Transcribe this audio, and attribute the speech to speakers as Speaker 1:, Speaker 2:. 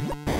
Speaker 1: you